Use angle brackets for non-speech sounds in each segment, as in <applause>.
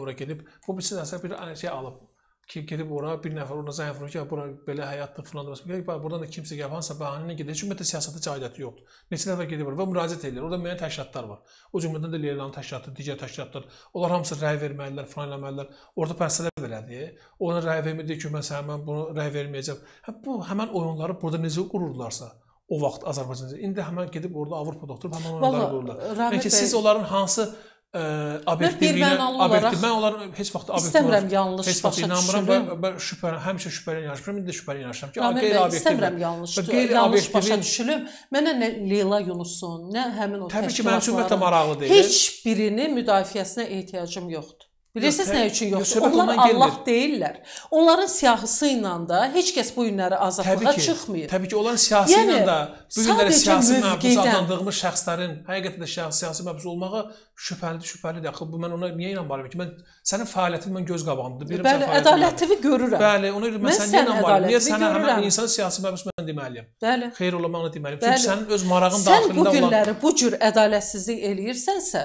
ora gedib, bu bilsin nəsə bir şey alıb ki, gedib ora bir nəfər orada zəng vurur ki, bura belə həyatda filan da məsələn, buradan da kimsə gəlib hansısa bəhanə ilə gedir. Ümumiyyətlə siyasətə aidiyyəti yoxdur. Neçə nəfər gedib ora və müraciət edir. Orada müəyyən təşkilatlar var. O cümlədən də Leylanın təşkilatı, digər təşkilatlar. Onlar hamısı rəy verməlidirlər, filan eləməlidirlər. Orada məsələ belədir. Ona rəy vermir ki, məsələn mən bunu rəy verməyəcəm. Hə bu həmin oyunları burada necə qururlarsa, o vaxt Azərbaycanda. İndi həmin gedib orada Avropada oturub həmin oyunları qururlar. Bəlkə siz onların hansı obyektivliyinə, obyektiv mən onların heç vaxt obyektiv istəmirəm yanlış heç vaxt inanmıram və, və şübhə həmişə şübhəli yanaşıram, indi də şübhəli yanaşıram ki, qeyri-obyektiv. İstəmirəm yanlış, yanlış başa düşülüm. Mənə nə Leyla Yunusun, nə həmin o təbii ki, mənim üçün ümumiyyətlə maraqlı deyil. Heç birini müdafiəsinə ehtiyacım yoxdur. Bilirsiniz nə üçün yoxdur? Onlar Allah deyirlər. Onların siyahısı ilə də heç kəs bu günləri azadlığa çıxmayıb. Təbii ki, onların ilə yəni, də bu günləri siyasi məhbus adlandığımız şəxslərin həqiqətən də şəxsi siyasi məhbus olmağı şübhəlidir, şübhəlidir. Axı bu mən ona niyə inanmıram ki? Mən sənin fəaliyyətin mən göz qabağımdadır. Bilirəm Bəli, ədalətivi görürəm. Bəli, ona görə mən, mən sənə niyə inanmıram? Niyə sənə həmin insan siyasi məhbus mən deməliyəm? Bəli. Xeyr olamağını deməliyəm. Çünki sənin öz marağın daxilində olan Sən bu günləri bu cür ədalətsizlik eləyirsənsə,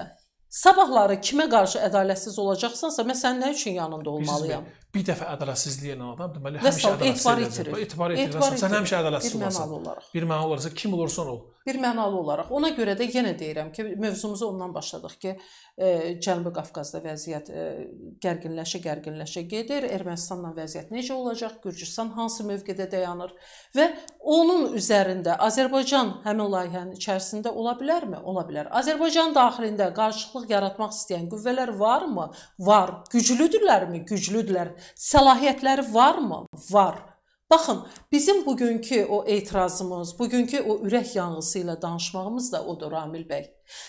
Sabahları kimə qarşı ədalətsiz olacaqsansa, mən sənin nə üçün yanında olmalıyam? Bir dəfə ədalətsizlik edən adam deməli həmişə etibar itirir. Etibar itirir. Sən həmişə ədalətsiz bir mənalı olaraq. Bir mənalı olarsa kim olursan ol. Bir mənalı olaraq. Ona görə də yenə deyirəm ki, mövzumuzu ondan başladıq ki, e, Cənubi Qafqazda vəziyyət e, gərginləşə, gərginləşə gedir. Ermənistanla vəziyyət necə olacaq? Gürcüstan hansı mövqedə dayanır? Və onun üzərində Azərbaycan həmin layihənin içərisində ola bilərmi? Ola bilər. Azərbaycan daxilində qarşılıq yaratmaq istəyən qüvvələr varmı? Var. Güclüdürlərmi? Güclüdürlər. Səlahiyyətləri varmı? Var. Baxın, bizim bugünkü o etirazımız, bugünkü o ürək yanğısı ilə danışmağımız da odur Ramil bəy.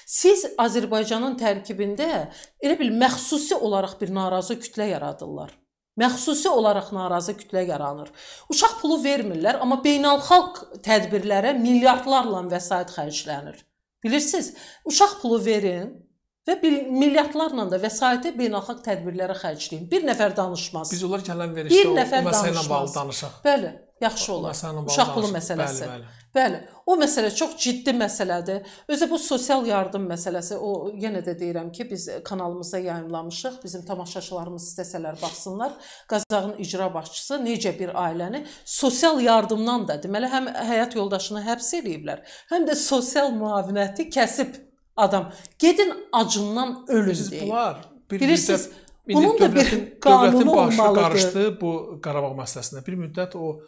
Siz Azərbaycanın tərkibində elə bil məxsusi olaraq bir narazı kütlə yaradırlar. Məxsusi olaraq narazı kütlə yaranır. Uşaq pulu vermirlər, amma beynəlxalq tədbirlərə milyardlarla vəsait xərclənir. Bilirsiniz, uşaq pulu verin, və milyardlarla da vəsaiti beynəlxalq tədbirlərə xərcləyin. Bir nəfər danışmaz. Biz onlar gələn verişdə bir nəfər o məsələ ilə bağlı danışaq. Bəli, yaxşı olar. Uşaq pulu məsələsi. Bəli, bəli. Bəli, o məsələ çox ciddi məsələdir. Özə bu sosial yardım məsələsi, o yenə də deyirəm ki, biz kanalımızda yayımlamışıq. Bizim tamaşaçılarımız istəsələr baxsınlar. Qazağın icra başçısı necə bir ailəni sosial yardımdan da, deməli, həm həyat yoldaşını həbs eləyiblər, həm də sosial müavinəti kəsib adam. Gedin acından ölün Siz deyin. Bunlar bir Bilirsiniz, müddət, bunun da bir qanunu <laughs> olmalıdır. qarışdı bu Qarabağ məsələsinə. Bir müddət o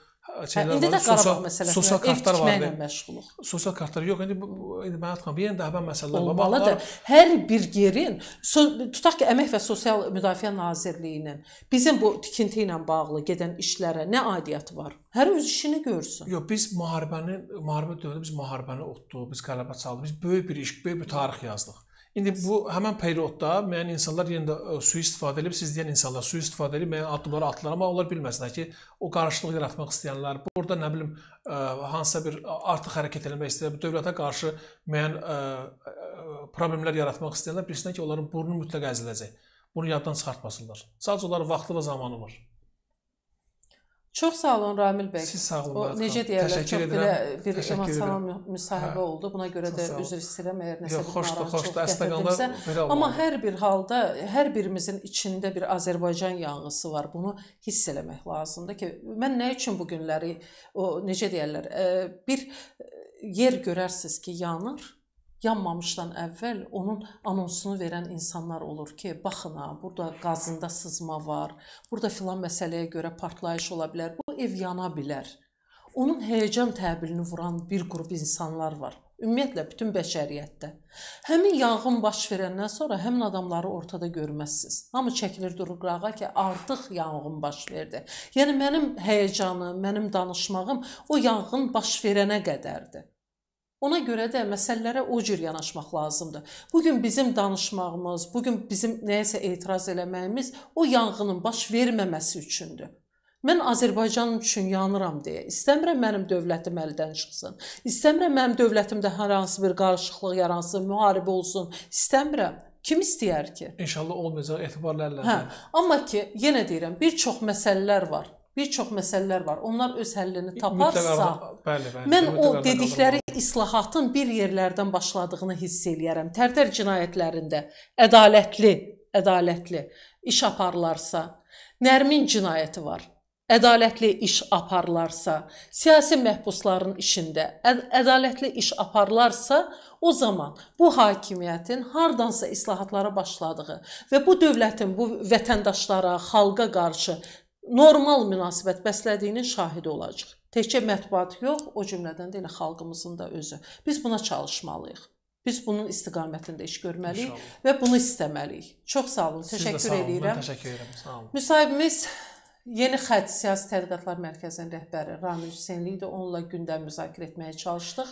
şeylər hə, indi də Qarabağ məsələsi sosial kartlar var idi. məşğuluq. Sosial kartlar yox, indi indi mən atmam. Bir də həmin məsələlər var. Olmalıdır. Hər bir yerin so, tutaq ki, Əmək və Sosial Müdafiə Nazirliyinin bizim bu tikinti ilə bağlı gedən işlərə nə aidiyyəti var? Hər öz işini görsün. Yox, biz müharibəni, müharibə dövründə biz müharibəni otduq, biz qələbə çaldıq. Biz böyük bir iş, böyük bir tarix yazdıq. İndi bu həmin periodda müəyyən insanlar yenə də e, sui-istifadə edib, siz deyən insanlar sui-istifadə edib müəyyən addımları atdılar, amma onlar bilməsinlər ki, o qarşılıq yaratmaq istəyənlər, burada nə bilim e, hansısa bir artıq hərəkət etmək istəyir, dövlətə qarşı müəyyən e, problemlər yaratmaq istəyənlər bilsinlər ki, onların burnu mütləq əziləcək. Bunu yaddan çıxartmasınlar. Sadəcə onların vaxtı və zamanı var. Çox sağ olun Ramil bəy. Siz sağ olun. O necə deyirlər, çox belə bir emosional müsahibə hə. oldu. Buna görə də üzr istəyirəm əgər nəsə bir xoşdur, xoşdur. Əslində belə Amma hər bir halda hər birimizin içində bir Azərbaycan yanğısı var. Bunu hiss eləmək lazımdır ki, mən nə üçün bu günləri o necə deyirlər, bir yer görərsiniz ki, yanır yanmamışdan əvvəl onun anonsunu verən insanlar olur ki, baxın ha, burada qazında sızma var, burada filan məsələyə görə partlayış ola bilər, bu ev yana bilər. Onun həyəcan təbilini vuran bir qrup insanlar var. Ümumiyyətlə bütün bəşəriyyətdə. Həmin yanğın baş verəndən sonra həmin adamları ortada görməzsiniz. Hamı çəkilir durur qırağa ki, artıq yanğın baş verdi. Yəni mənim həyəcanım, mənim danışmağım o yanğın baş verənə qədərdir. Ona görə də məsələlərə o cür yanaşmaq lazımdır. Bu gün bizim danışmağımız, bu gün bizim nəyəsə etiraz eləməyimiz o yanğının baş verməməsi üçündür. Mən Azərbaycan üçün yanıram deyə. İstəmirəm mənim dövlətim əldən çıxsın. İstəmirəm mənim dövlətimdə hər hansı bir qarışıqlıq yaransın, müharibə olsun. İstəmirəm. Kim istəyər ki? İnşallah olmayacaq etibarlı əllərdə. Hə, amma ki, yenə deyirəm, bir çox məsələlər var bir çox məsələlər var. Onlar öz həllini taparsa, bəli, bəli. Mən o dedikləri islahatın bir yerlərdən başladığını hiss eləyərəm. Tərtər cinayətlərində ədalətli ədalətli iş aparılarsa, Nərmin cinayəti var. Ədalətli iş aparılarsa, siyasi məhbusların işində əd ədalətli iş aparılarsa, o zaman bu hakimiyyətin hardansa islahatlara başladığı və bu dövlətin bu vətəndaşlara, xalqa qarşı normal münasibət bəslədiyinin şahidi olacağıq. Təkcə mətbuat yox, o cümlədən də elə xalqımızın da özü. Biz buna çalışmalıyıq. Biz bunun istiqamətində iş görməliyik İnşallah. və bunu istəməliyik. Çox sağ olun. Siz Təşəkkür sağ olun, edirəm. Mən təşəkkür edirəm. Sağ olun. Müsahibimiz Yeni Xətt Siyasi Tədqiqatlar Mərkəzinin rəhbəri Ramil Hüseynli idi. Onunla gündəm müzakirə etməyə çalışdıq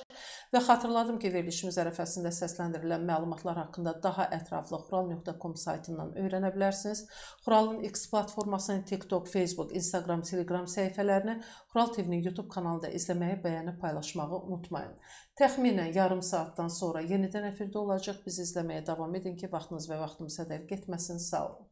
və xatırladım ki, verilişimiz ərəfəsində səsləndirilən məlumatlar haqqında daha ətraflı xural.com saytından öyrənə bilərsiniz. Xuralın X platformasını, TikTok, Facebook, Instagram, Telegram səhifələrini, Xural TV-nin YouTube kanalında izləməyi, bəyənib paylaşmağı unutmayın. Təxminən yarım saatdan sonra yenidən efirdə olacaq. Bizi izləməyə davam edin ki, vaxtınız və vaxtımız hədər getməsin. Sağ olun.